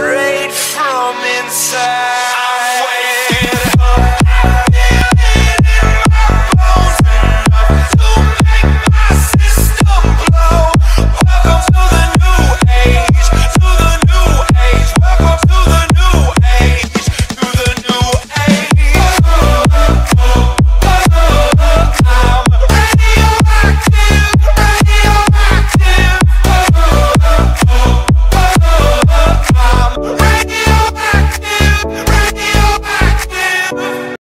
train